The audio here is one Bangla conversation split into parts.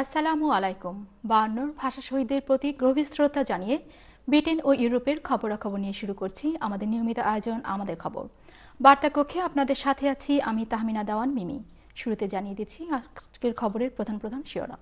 আসসালামু আলাইকুম। বায়ান্নর ভাষা শহীদদের প্রতি গভীর শ্রদ্ধা জানিয়ে ব্রিটেন ও ইউরোপের খবরাখবর নিয়ে শুরু করছি আমাদের নিয়মিত আয়োজন, আমাদের খবর। বার্তা কক্ষে আপনাদের সাথে আছি আমি তাহমিনা দাওয়ান মিমি। শুরুতে জানিয়ে দিচ্ছি আজকের খবরের প্রধান প্রধান শিরোনাম।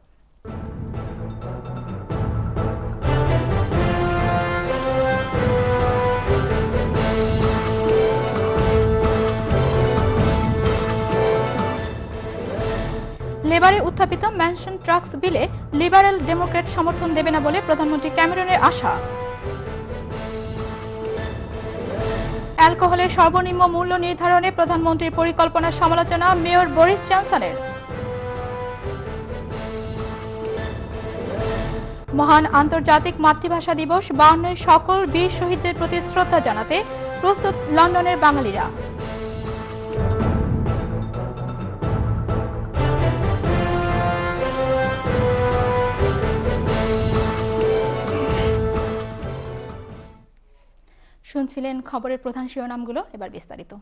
উত্থাপিত ম্যানশন ট্রাক্স বিলে লিবারেল ডেমোক্রেট সমর্থন দেবে না বলে প্রধানমন্ত্রী ক্যামেরনের আশা। অ্যালকোহলের সর্বনিম্ন মূল্য নির্ধারণে প্রধানমন্ত্রীর পরিকল্পনার সমালোচনা মেয়র বরিস জনসনের। মহান আন্তর্জাতিক মাতৃভাষা দিবস বায়ান্নের সকল বীর শহীদদের প্রতি শ্রদ্ধা জানাতে প্রস্তুত লন্ডনের বাঙালিরা। শুনছিলেন খবরের প্রধান শিরোনামগুলো, এবার বিস্তারিত।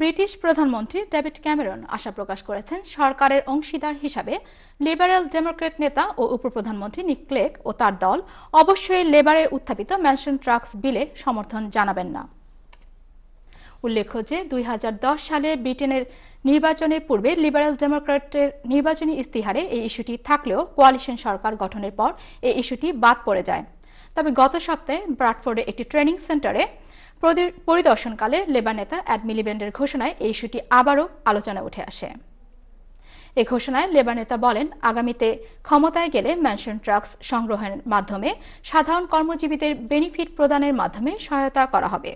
ব্রিটিশ প্রধানমন্ত্রী ডেভিড ক্যামেরন আশা প্রকাশ করেছেন সরকারের অংশীদার হিসাবে লিবারেল ডেমোক্রেট নেতা ও উপপ্রধানমন্ত্রী নিক ক্লেক ও তার দল অবশ্যই লেবারের উত্থাপিত ম্যানশন ট্রাক্স বিলে সমর্থন জানাবেন না। উল্লেখ্য যে দুই হাজার দশ সালে ব্রিটেনের নির্বাচনের পূর্বে লিবারেল ডেমোক্রেটের নির্বাচনী ইস্তিহারে এই ইস্যুটি থাকলেও কোয়ালিশন সরকার গঠনের পর এই ইস্যুটি বাদ পড়ে যায়। তবে গত সপ্তাহে ব্রাডফোর্ডে একটি ট্রেনিং সেন্টারে পরিদর্শনকালে লেবার নেতা অ্যাড মিলিব্যান্ডের ঘোষণায় এই ইস্যুটি আবারও আলোচনা উঠে আসে। এ ঘোষণায় লেবার নেতা বলেন, আগামীতে ক্ষমতায় গেলে ম্যানশন ট্রাক্স সংগ্রহের মাধ্যমে সাধারণ কর্মজীবীদের বেনিফিট প্রদানের মাধ্যমে সহায়তা করা হবে।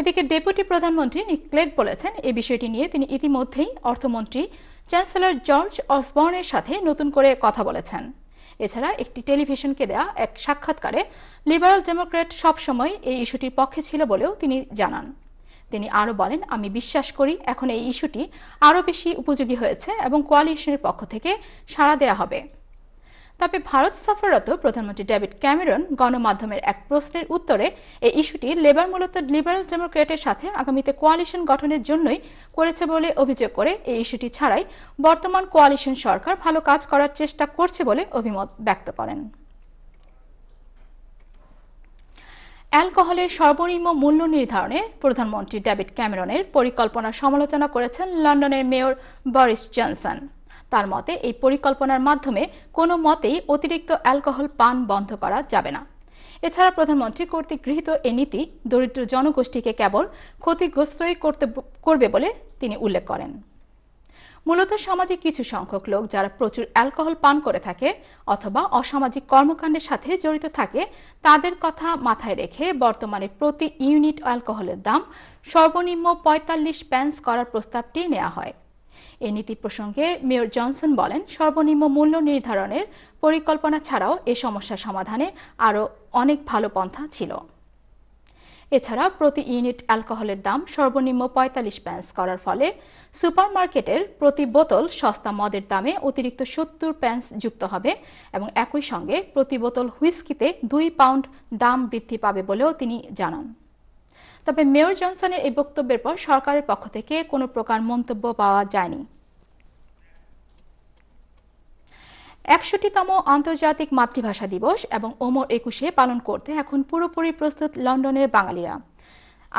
এদিকে ডেপুটি প্রধানমন্ত্রী নিকলেক বলেছেন এই বিষয়টি নিয়ে তিনি ইতিমধ্যেই অর্থমন্ত্রী চ্যান্সেলর জর্জ অসবর্নের সাথে নতুন করে কথা বলেছেন। এছাড়া একটি টেলিভিশনকে দেয়া এক সাক্ষাৎকারে লিবারাল ডেমোক্রেট সবসময় এই ইস্যুটির পক্ষে ছিল বলেও তিনি জানান। তিনি আরও বলেন, আমি বিশ্বাস করি এখন এই ইস্যুটি আরও বেশি উপযোগী হয়েছে এবং কোয়ালিশনের পক্ষ থেকে সাড়া দেয়া হবে। তবে ভারত সফররত প্রধানমন্ত্রী ডেভিড ক্যামেরন গণমাধ্যমের এক প্রশ্নের উত্তরে এই ইস্যুটি লেবার মূলত লিবারাল ডেমোক্রেটের সাথে আগামীতে কোয়ালিশন গঠনের জন্যই করেছে বলে অভিযোগ করে এই ইস্যুটি ছাড়াই বর্তমান কোয়ালিশন সরকার ভালো কাজ করার চেষ্টা করছে বলে অভিমত ব্যক্ত করেন। অ্যালকোহলের সর্বনিম্ন মূল্য নির্ধারণে প্রধানমন্ত্রী ডেভিড ক্যামেরনের পরিকল্পনা সমালোচনা করেছেন লন্ডনের মেয়র বরিস জনসন। তার মতে, এই পরিকল্পনার মাধ্যমে কোনো মতেই অতিরিক্ত অ্যালকোহল পান বন্ধ করা যাবে না। এছাড়া প্রধানমন্ত্রী কর্তৃক গৃহীত এ নীতি দরিদ্র জনগোষ্ঠীকে কেবল ক্ষতিগ্রস্তই করতে করবে বলে তিনি উল্লেখ করেন। মূলত সামাজিক কিছু সংখ্যক লোক যারা প্রচুর অ্যালকোহল পান করে থাকে অথবা অসামাজিক কর্মকাণ্ডের সাথে জড়িত থাকে, তাদের কথা মাথায় রেখে বর্তমানে প্রতি ইউনিট অ্যালকোহলের দাম সর্বনিম্ন পঁয়তাল্লিশ প্যান্স করার প্রস্তাবটি নেওয়া হয়। এ নীতি প্রসঙ্গে মেয়র জনসন বলেন, সর্বনিম্ন মূল্য নির্ধারণের পরিকল্পনা ছাড়াও এ সমস্যা সমাধানে আরও অনেক ভালো পন্থা ছিল। এছাড়া প্রতি ইউনিট অ্যালকোহলের দাম সর্বনিম্ন পঁয়তাল্লিশ প্যান্স করার ফলে সুপারমার্কেটের প্রতি বোতল সস্তা মদের দামে অতিরিক্ত সত্তর প্যান্স যুক্ত হবে এবং একই সঙ্গে প্রতি বোতল হুইস্কিতে দুই পাউন্ড দাম বৃদ্ধি পাবে বলেও তিনি জানান। তবে মেয়র জনসনের এই বক্তব্যের পর সরকারের পক্ষ থেকে কোনো প্রকার মন্তব্য পাওয়া যায়নি। একষট্টিতম আন্তর্জাতিক মাতৃভাষা দিবস এবং ওমর একুশে পালন করতে এখন পুরোপুরি প্রস্তুত লন্ডনের বাঙালিরা।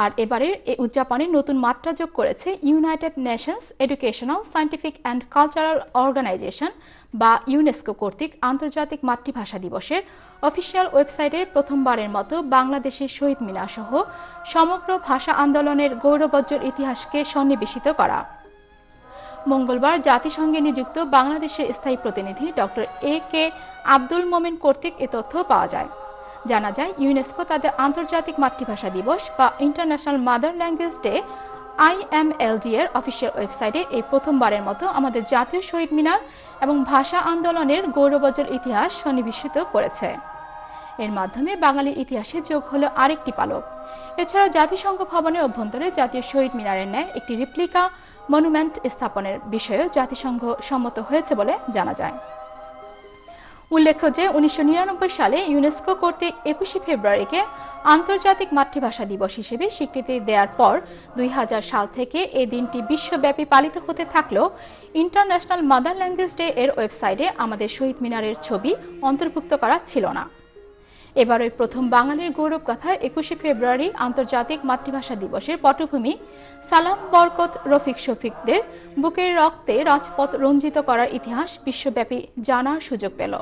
আর এবারের এই উদযাপনে নতুন মাত্রা যোগ করেছে United Nations Educational Scientific and Cultural Organization বা ইউনেস্কো কর্তৃক আন্তর্জাতিক মাতৃভাষা দিবসের অফিসিয়াল ওয়েবসাইটে প্রথমবারের মতো বাংলাদেশের শহীদ মিনার সহ সমগ্র ভাষা আন্দোলনের গৌরবজ্জ্বল ইতিহাসকে সন্নিবেশিত করা। মঙ্গলবার জাতিসংঘে নিযুক্ত বাংলাদেশের স্থায়ী প্রতিনিধি ডক্টর এ কে আব্দুল মোমেন কর্তৃক এ তথ্য পাওয়া যায়। জানা যায়, ইউনেস্কো তাদের আন্তর্জাতিক মাতৃভাষা দিবস বা international mother language day IMLD এর অফিসিয়াল ওয়েবসাইটে এই প্রথমবারের মতো আমাদের জাতীয় শহীদ মিনার এবং ভাষা আন্দোলনের গৌরবজ্জ্বল ইতিহাস সন্নিবেশিত করেছে। এর মাধ্যমে বাঙালির ইতিহাসে যোগ হলো আরেকটি পালক। এছাড়া জাতিসংঘ ভবনের অভ্যন্তরে জাতীয় শহীদ মিনারের ন্যায় একটি রিপ্লিকা মনুমেন্ট স্থাপনের বিষয়েও জাতিসংঘ সম্মত হয়েছে বলে জানা যায়। উল্লেখ্য যে উনিশশো নিরানব্বই সালে ইউনেস্কো কর্তৃক একুশে ফেব্রুয়ারিকে আন্তর্জাতিক মাতৃভাষা দিবস হিসেবে স্বীকৃতি দেওয়ার পর দুই হাজার সাল থেকে এই দিনটি বিশ্বব্যাপী পালিত হতে থাকলেও ইন্টারন্যাশনাল মাদার ল্যাঙ্গুয়েজ ডে এর ওয়েবসাইটে আমাদের শহীদ মিনারের ছবি অন্তর্ভুক্ত করা ছিল না। এবার ওই প্রথম বাঙালির গৌরব কথা একুশে ফেব্রুয়ারি আন্তর্জাতিক মাতৃভাষা দিবসের পটভূমি সালাম বরকত রফিক শফিকদের বুকের রক্তে রাজপথ রঞ্জিত করার ইতিহাস বিশ্বব্যাপী জানার সুযোগ পেল।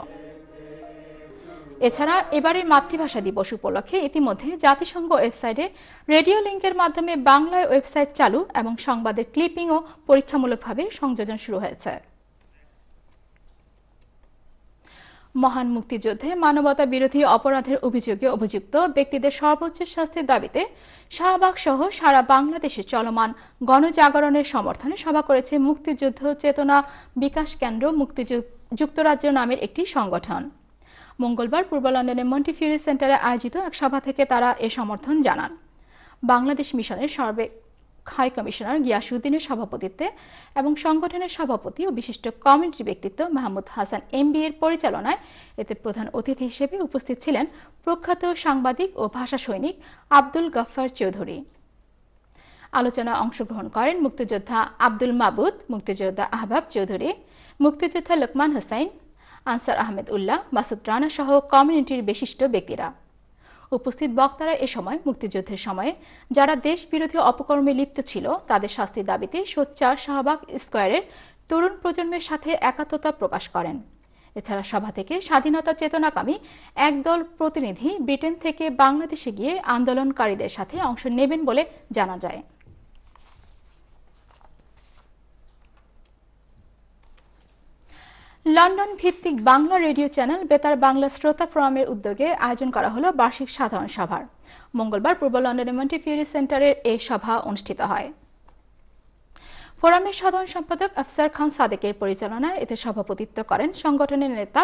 এছাড়া এবারের মাতৃভাষা দিবস উপলক্ষে ইতিমধ্যে জাতিসংঘ ওয়েবসাইটে রেডিও লিঙ্কের মাধ্যমে বাংলায় ওয়েবসাইট চালু এবং সংবাদের ক্লিপিংও পরীক্ষামূলকভাবে সংযোজন শুরু হয়েছে। মহান মুক্তিযুদ্ধে মানবতা বিরোধী অপরাধের অভিযোগে অভিযুক্ত ব্যক্তিদের সর্বোচ্চ শাস্তির দাবিতে শাহবাগ সহ সারা বাংলাদেশে চলমান গণজাগরণের সমর্থনে সভা করেছে মুক্তিযুদ্ধ চেতনা বিকাশ কেন্দ্র মুক্তিযুক্তরাজ্য নামের একটি সংগঠন। মঙ্গলবার পূর্ব লন্ডনের মন্টিফিউরি সেন্টারে আয়োজিত এক সভা থেকে তারা এ সমর্থন জানান। বাংলাদেশ মিশনের সাবেক হাই কমিশনার গিয়াসুদ্দিনের সভাপতিত্বে এবং সংগঠনের সভাপতি ও বিশিষ্ট কমিউনিটি ব্যক্তিত্ব মাহমুদ হাসান এমবি এর পরিচালনায় এতে প্রধান অতিথি হিসেবে উপস্থিত ছিলেন প্রখ্যাত সাংবাদিক ও ভাষা সৈনিক আব্দুল গফফার চৌধুরী। আলোচনায় অংশগ্রহণ করেন মুক্তিযোদ্ধা আব্দুল মাবুদ, মুক্তিযোদ্ধা আহবাব চৌধুরী, মুক্তিযোদ্ধা লোকমান হোসাইন আনসার আহমেদ উল্লাহ, মাসুদ রানা সহ কমিউনিটির বিশিষ্ট ব্যক্তিরা। উপস্থিত বক্তারা এ সময় মুক্তিযুদ্ধের সময়ে যারা দেশ বিরোধী অপকর্মে লিপ্ত ছিল, তাদের শাস্তির দাবিতে সোচ্চার শাহবাগ স্কোয়ারের তরুণ প্রজন্মের সাথে একাত্মতা প্রকাশ করেন। এছাড়া সভা থেকে স্বাধীনতা চেতনাকামী একদল প্রতিনিধি ব্রিটেন থেকে বাংলাদেশে গিয়ে আন্দোলনকারীদের সাথে অংশ নেবেন বলে জানা যায়। লন্ডন ভিত্তিক বাংলা রেডিও চ্যানেল বেতার বাংলা শ্রোতা ফোরামের উদ্যোগে আয়োজন করা হলো বার্ষিক সাধারণ সভার। মঙ্গলবার পূর্ব লন্ডনের মন্টিফিউরি সেন্টারে এই সভা অনুষ্ঠিত হয়। ফোরামের সাধারণ সম্পাদক আফসার খান সাদেকের পরিচালনায় এতে সভাপতিত্ব করেন সংগঠনের নেতা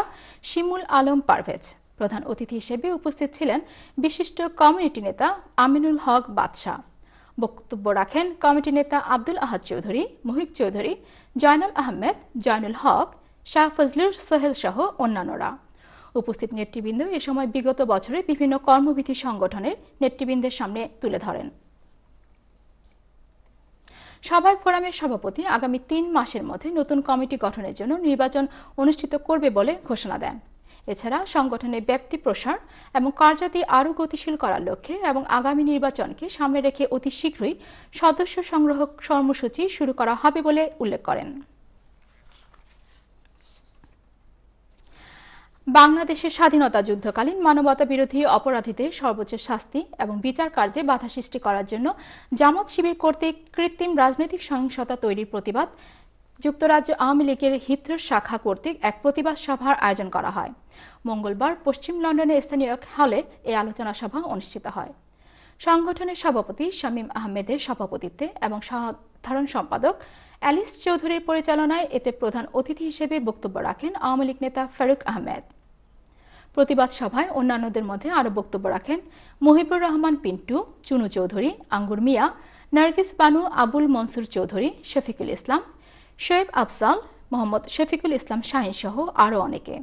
শিমুল আলম পারভেজ। প্রধান অতিথি হিসেবে উপস্থিত ছিলেন বিশিষ্ট কমিউনিটি নেতা আমিনুল হক বাদশাহ। বক্তব্য রাখেন কমিটি নেতা আব্দুল আহাদ চৌধুরী, মহিক চৌধুরী, জয়নুল আহমেদ, জয়নুল হক শাহ ফজলুর, সোহেল সহ অন্যান্যরা। উপস্থিত নেতৃবৃন্দ এ সময় বিগত বছরে বিভিন্ন কর্মবিধি সংগঠনের নেতৃবৃন্দের সামনে তুলে ধরেন। সভায় ফোরামের সভাপতি আগামী তিন মাসের মধ্যে নতুন কমিটি গঠনের জন্য নির্বাচন অনুষ্ঠিত করবে বলে ঘোষণা দেন। এছাড়া সংগঠনের ব্যাপ্তি প্রসার এবং কার্যাদি আরও গতিশীল করার লক্ষ্যে এবং আগামী নির্বাচনকে সামনে রেখে অতি শীঘ্রই সদস্য সংগ্রহ কর্মসূচি শুরু করা হবে বলে উল্লেখ করেন। বাংলাদেশের স্বাধীনতা যুদ্ধকালীন মানবতা বিরোধী অপরাধীদের সর্বোচ্চ শাস্তি এবং বিচার কার্যে বাধা সৃষ্টি করার জন্য জামাত শিবির কর্তৃক কৃত্রিম রাজনৈতিক সহিংসতা তৈরির প্রতিবাদ যুক্তরাজ্য আওয়ামী লীগের হিত্র শাখা কর্তৃক এক প্রতিবাদ সভার আয়োজন করা হয়। মঙ্গলবার পশ্চিম লন্ডনের স্থানীয় এক হলে এই আলোচনা সভা অনুষ্ঠিত হয়। সংগঠনের সভাপতি শামীম আহমেদের সভাপতিত্বে এবং সাধারণ সম্পাদক অ্যালিস চৌধুরীর পরিচালনায় এতে প্রধান অতিথি হিসেবে বক্তব্য রাখেন আওয়ামী লীগ নেতা ফারুক আহমেদ। প্রতিবাদ সভায় অন্যান্যদের মধ্যে আরও বক্তব্য রাখেন মহিবুর রহমান পিন্টু, চুনু চৌধুরী, আঙ্গুর মিয়া, নার্গিস বানু, আবুল মনসুর চৌধুরী, শফিকুল ইসলাম, শোয়েব আফজাল, মোহাম্মদ শফিকুল ইসলাম শাহিন সহ আরও অনেকে।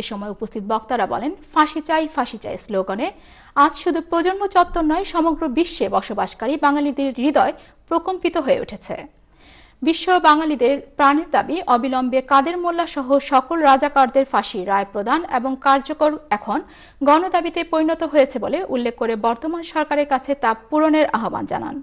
এ সময় উপস্থিত বক্তারা বলেন, ফাঁসি চাই ফাঁসি চাই স্লোগানে, আজ শুধু প্রজন্ম চত্বর নয়, সমগ্র বিশ্বে বসবাসকারী বাঙালিদের হৃদয় প্রকম্পিত হয়ে উঠেছে। বিশ্ব বাঙালিদের প্রাণের দাবি অবিলম্বে কাদের মোল্লা সহ সকল রাজাকারদের ফাঁসি রায় প্রদান এবং কার্যকর এখন গণদাবিতে পরিণত হয়েছে বলে উল্লেখ করে বর্তমান সরকারের কাছে তা পূরণের আহ্বান জানান।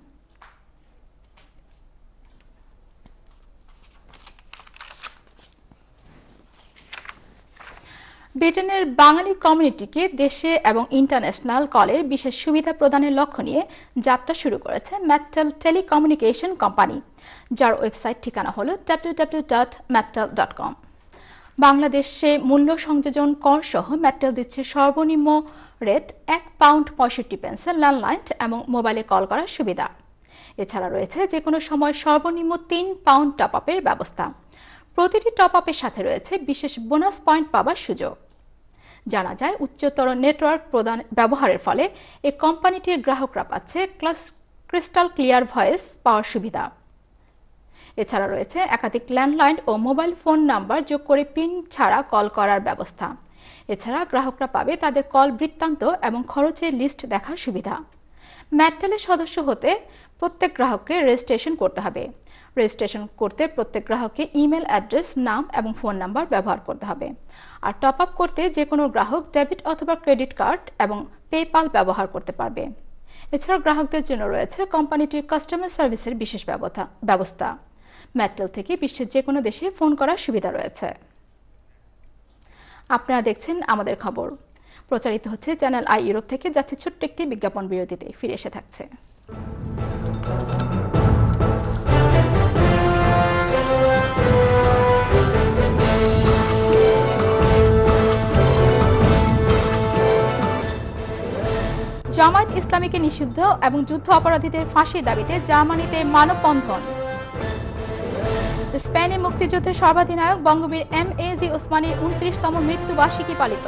ব্রিটেনের বাঙালি কমিউনিটিকে দেশে এবং ইন্টারন্যাশনাল কলের বিশেষ সুবিধা প্রদানের লক্ষ্য নিয়ে যাত্রা শুরু করেছে ম্যাট্টাল টেলিকমিউনিকেশন কোম্পানি, যার ওয়েবসাইট ঠিকানা হল www.mattel.com বাংলাদেশে মূল্য সংযোজন কর সহ ম্যাট্টেল দিচ্ছে সর্বনিম্ন রেট এক পাউন্ড পঁয়ষট্টি পেন্সেল ল্যান্ডলাইন এবং মোবাইলে কল করার সুবিধা। এছাড়া রয়েছে যে কোনো সময় সর্বনিম্ন তিন পাউন্ড টপ আপের ব্যবস্থা। প্রতিটি টপ আপের সাথে রয়েছে বিশেষ বোনাস পয়েন্ট পাবার সুযোগ। জানা যায়, উচ্চতর নেটওয়ার্ক প্রদান ব্যবহারের ফলে এই কোম্পানিটির গ্রাহকরা পাচ্ছে ক্লাস ক্রিস্টাল ক্লিয়ার ভয়েস পাওয়ার সুবিধা। এছাড়া রয়েছে একাধিক ল্যান্ডলাইন ও মোবাইল ফোন নাম্বার যোগ করে পিন ছাড়া কল করার ব্যবস্থা। এছাড়া গ্রাহকরা পাবে তাদের কল বৃত্তান্ত এবং খরচের লিস্ট দেখার সুবিধা। ম্যাটটেলের সদস্য হতে প্রত্যেক গ্রাহককে রেজিস্ট্রেশন করতে হবে। রেজিস্ট্রেশন করতে প্রত্যেক গ্রাহককে ইমেল অ্যাড্রেস নাম এবং ফোন নাম্বার ব্যবহার করতে হবে। আর টপ আপ করতে যে কোনো গ্রাহক ডেবিট অথবা ক্রেডিট কার্ড এবং পেপাল ব্যবহার করতে পারবে। এছাড়াও গ্রাহকদের জন্য রয়েছে কোম্পানিটির কাস্টমার সার্ভিসের বিশেষ ব্যবস্থা ব্যবস্থা। ম্যাটটেল থেকে বিশ্বের যে কোনো দেশে ফোন করার সুবিধা রয়েছে। আপনারা দেখছেন আমাদের খবর। প্রচারিত হচ্ছে চ্যানেল আই ইউরোপ থেকে যাচ্ছে ছোট্ট একটি বিজ্ঞাপন বিরতিতে। ফিরে এসে থাকছে। জামায়াত ইসলামীকে নিষিদ্ধ এবং যুদ্ধ অপরাধীদের ফাঁসির দাবিতে জার্মানিতে মানববন্ধন। স্পেনে মুক্তিযুদ্ধের সর্বাধিনায়ক বঙ্গবীর এম এ জি ওসমানের উনত্রিশতম মৃত্যুবার্ষিকী পালিত।